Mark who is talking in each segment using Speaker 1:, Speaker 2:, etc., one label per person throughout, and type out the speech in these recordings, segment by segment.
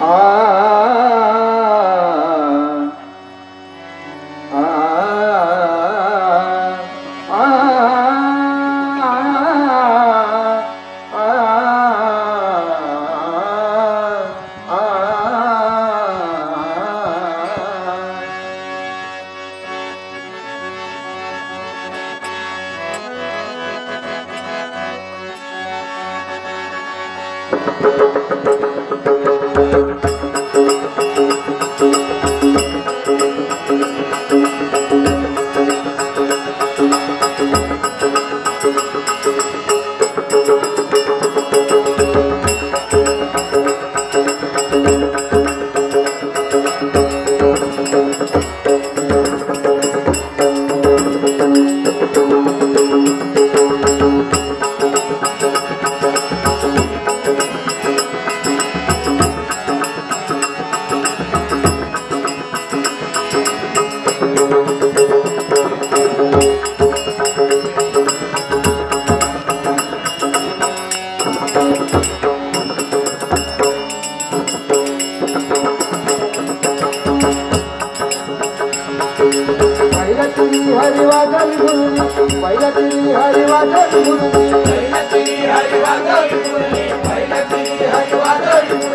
Speaker 1: Ah.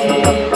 Speaker 1: Amém.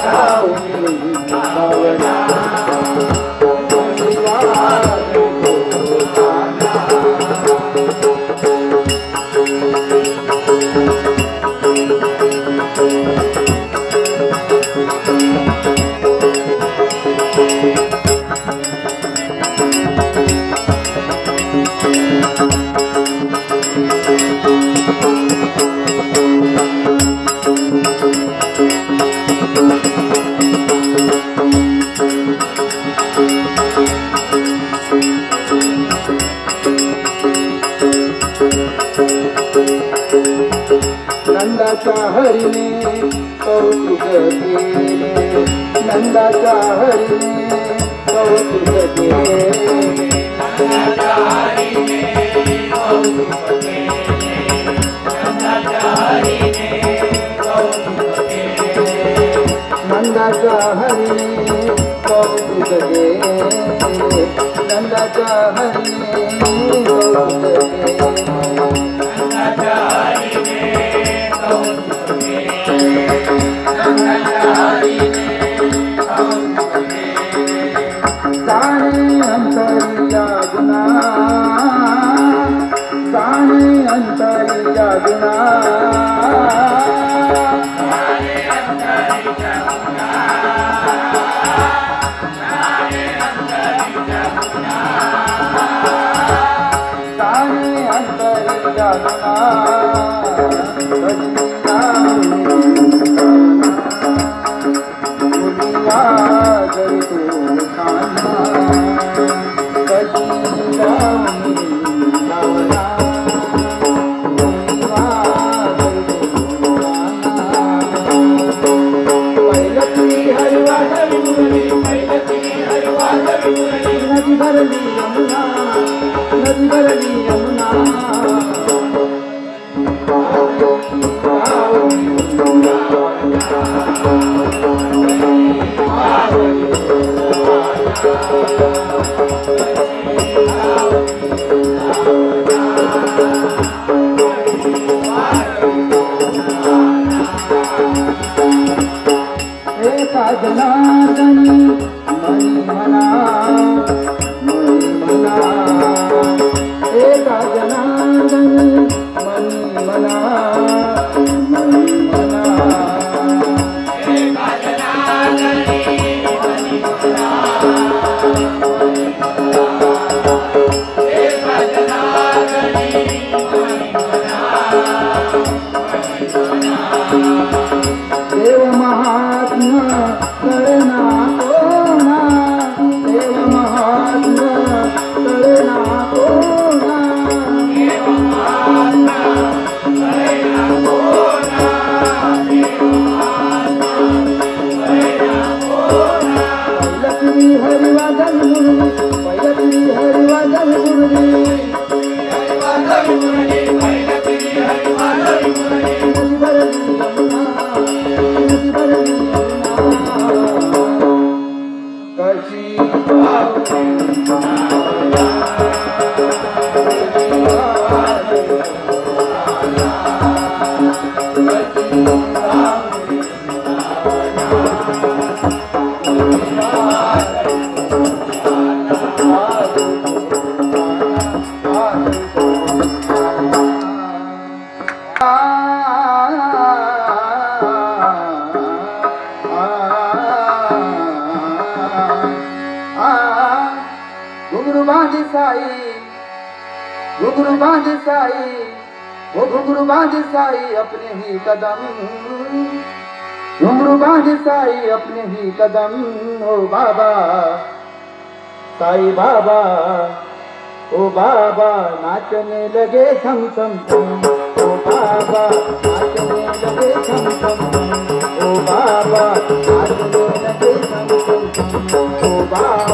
Speaker 1: Oh, اے اندر ارشاد انا رچی کام بولا पित प साई घुंगरू बांधी साई वो घुंगरू बांधी साई अपने ही कदम। घुंगरू बांधी साई अपने ही कदम। ओ बाबा साई बाबा ओ बाबा नाचने लगे छम छम ओ बाबा नाचने लगे छम छम ओ बाबा नाचने लगे छम छम ओ बाबा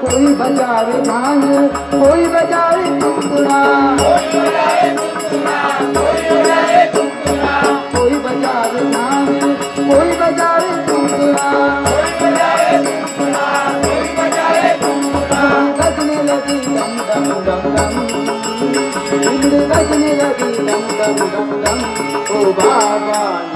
Speaker 1: कोई बजावे भाँग कोई बजावे कुंकुड़ा कोई बजावे कोई बजावे कुंकुड़ा बजने लगी दम दम दम दम ओ बाबा।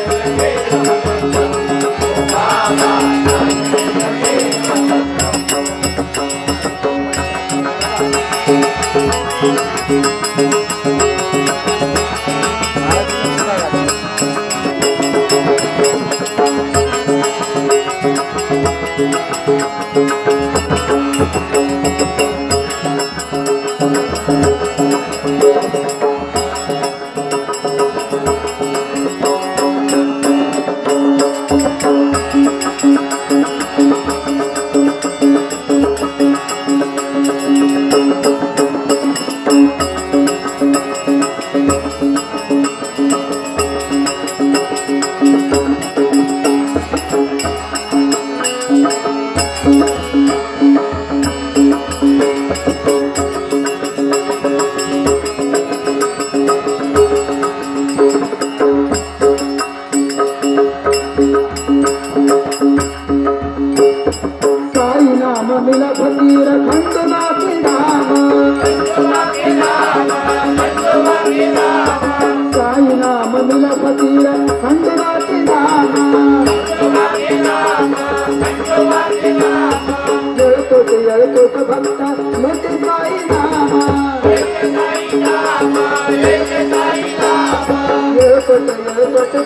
Speaker 1: Música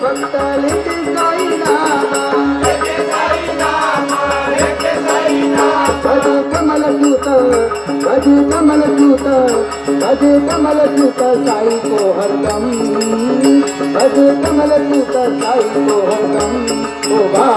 Speaker 1: ڀي ڪمل پوتا ڀڄو ڪمل پوتا ڀڄي ڪمل توتائي هم ڀڄي ڪمل توتائي هما